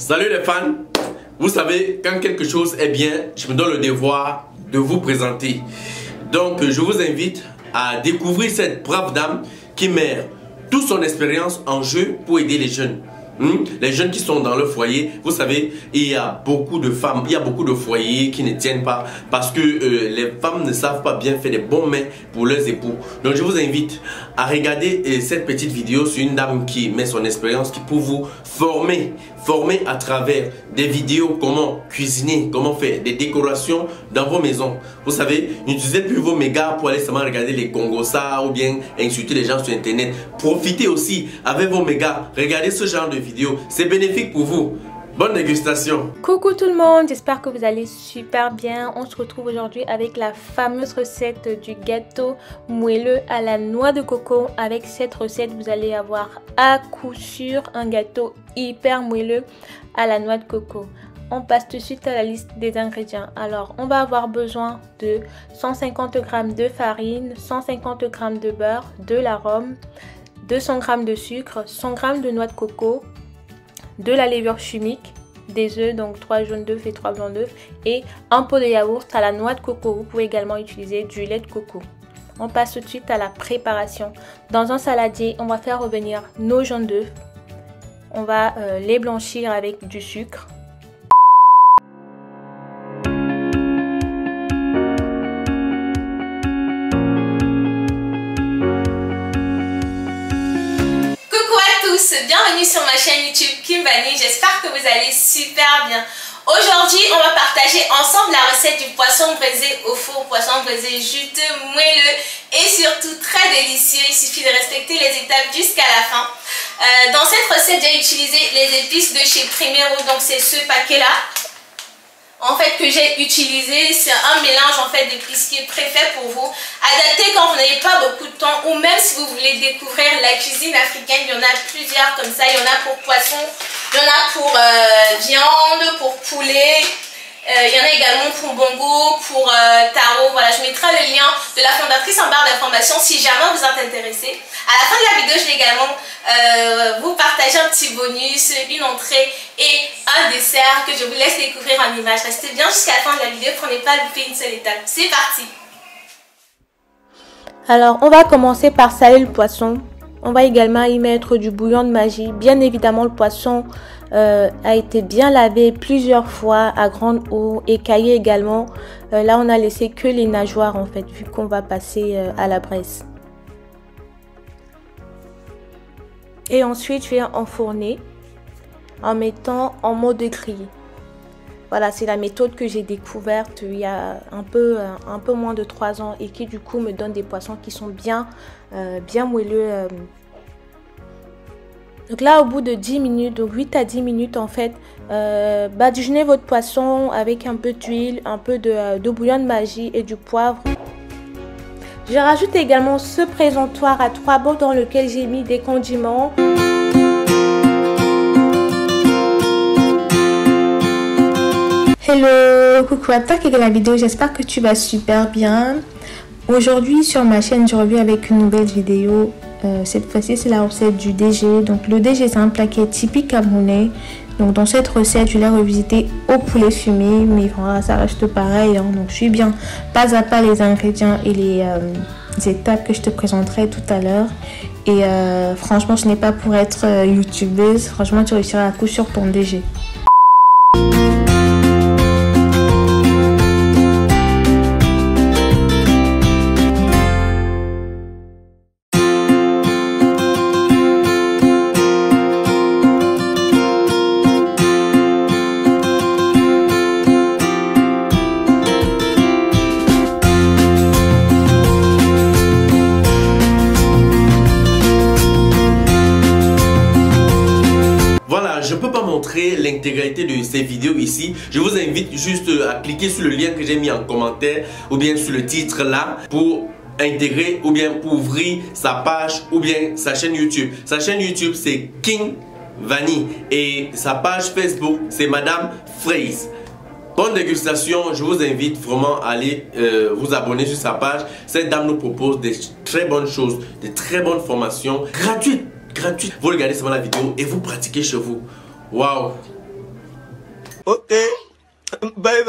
Salut les fans Vous savez, quand quelque chose est bien, je me donne le devoir de vous présenter. Donc, je vous invite à découvrir cette brave dame qui met toute son expérience en jeu pour aider les jeunes. Hmm? Les jeunes qui sont dans le foyer, vous savez, il y a beaucoup de femmes, il y a beaucoup de foyers qui ne tiennent pas parce que euh, les femmes ne savent pas bien faire des bons mains pour leurs époux. Donc je vous invite à regarder euh, cette petite vidéo sur une dame qui met son expérience, qui pour vous former, former à travers des vidéos comment cuisiner, comment faire des décorations dans vos maisons. Vous savez, n'utilisez plus vos mégas pour aller seulement regarder les Congosa ou bien insulter les gens sur internet. Profitez aussi avec vos mégas, regardez ce genre de vidéos c'est bénéfique pour vous. Bonne dégustation Coucou tout le monde, j'espère que vous allez super bien. On se retrouve aujourd'hui avec la fameuse recette du gâteau moelleux à la noix de coco. Avec cette recette, vous allez avoir à coup sûr un gâteau hyper moelleux à la noix de coco. On passe tout de suite à la liste des ingrédients. Alors, on va avoir besoin de 150 g de farine, 150 g de beurre, de l'arôme, 200 g de sucre, 100 g de noix de coco, de la levure chimique, des œufs, donc 3 jaunes d'œufs et 3 blancs d'œufs, et un pot de yaourt à la noix de coco. Vous pouvez également utiliser du lait de coco. On passe tout de suite à la préparation. Dans un saladier, on va faire revenir nos jaunes d'œufs. On va euh, les blanchir avec du sucre. Bienvenue sur ma chaîne YouTube Kim j'espère que vous allez super bien. Aujourd'hui, on va partager ensemble la recette du poisson braisé au four, poisson braisé juteux, moelleux et surtout très délicieux. Il suffit de respecter les étapes jusqu'à la fin. Euh, dans cette recette, j'ai utilisé les épices de chez Primero, donc c'est ce paquet-là en fait que j'ai utilisé c'est un mélange en fait est préfet pour vous. Adapté quand vous n'avez pas beaucoup de temps ou même si vous voulez découvrir la cuisine africaine il y en a plusieurs comme ça. Il y en a pour poisson il y en a pour euh, viande pour poulet il y en a également pour Bongo, pour euh, Tarot. Voilà, je mettrai le lien de la fondatrice en barre d'informations si jamais vous êtes intéressé. À la fin de la vidéo, je vais également euh, vous partager un petit bonus, une entrée et un dessert que je vous laisse découvrir en image. Restez bien jusqu'à la fin de la vidéo, prenez pas à louper une seule étape. C'est parti Alors, on va commencer par saler le poisson. On va également y mettre du bouillon de magie. Bien évidemment, le poisson euh, a été bien lavé plusieurs fois à grande eau, écaillé également. Euh, là, on a laissé que les nageoires en fait, vu qu'on va passer euh, à la braise. Et ensuite, je vais enfourner en mettant en mode grillé. Voilà, c'est la méthode que j'ai découverte il y a un peu, peu moins de 3 ans et qui du coup me donne des poissons qui sont bien, bien moelleux donc là, au bout de 10 minutes, donc 8 à 10 minutes en fait, euh, badigeonnez votre poisson avec un peu d'huile, un peu de, euh, de, bouillon de magie et du poivre. Je rajoute également ce présentoir à trois bords dans lequel j'ai mis des condiments. Hello, coucou à toi qui la vidéo, j'espère que tu vas super bien. Aujourd'hui sur ma chaîne, je reviens avec une nouvelle vidéo euh, cette fois-ci, c'est la recette du DG. Donc, le DG, c'est un est typique camerounais. Donc, dans cette recette, je l'ai revisité au poulet fumé. Mais voilà, ça reste pareil. Hein. Donc, je suis bien pas à pas les ingrédients et les, euh, étapes que je te présenterai tout à l'heure. Et euh, franchement, ce n'est pas pour être youtubeuse. Franchement, tu réussiras à coup sur ton DG. L'intégralité de ces vidéos ici. Je vous invite juste à cliquer sur le lien que j'ai mis en commentaire ou bien sur le titre là pour intégrer ou bien ouvrir sa page ou bien sa chaîne YouTube. Sa chaîne YouTube c'est King Vanny et sa page Facebook c'est Madame Fraise. Bonne dégustation, je vous invite vraiment à aller euh, vous abonner sur sa page. Cette dame nous propose des très bonnes choses, des très bonnes formations gratuites gratuite. Vous regardez seulement la vidéo et vous pratiquez chez vous. Wow. Okay. Bye bye.